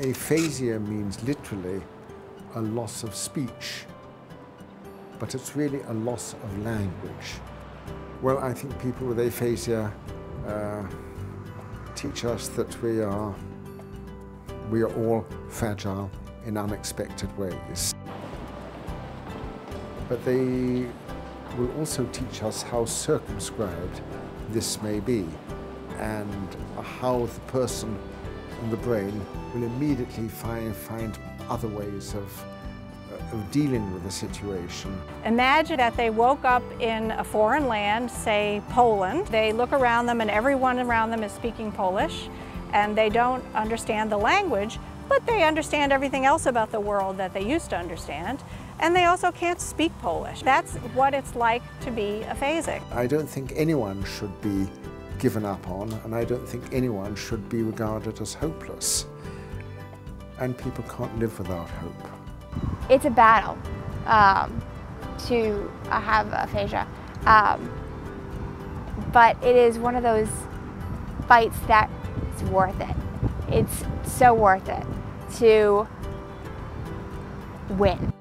aphasia means literally a loss of speech, but it's really a loss of language. Well, I think people with aphasia uh, teach us that we are, we are all fragile in unexpected ways. But they will also teach us how circumscribed this may be and how the person the brain will immediately find, find other ways of, uh, of dealing with the situation. Imagine that they woke up in a foreign land, say Poland. They look around them and everyone around them is speaking Polish and they don't understand the language, but they understand everything else about the world that they used to understand. And they also can't speak Polish. That's what it's like to be aphasic. I don't think anyone should be given up on, and I don't think anyone should be regarded as hopeless. And people can't live without hope. It's a battle um, to have aphasia, um, but it is one of those fights that's worth it. It's so worth it to win.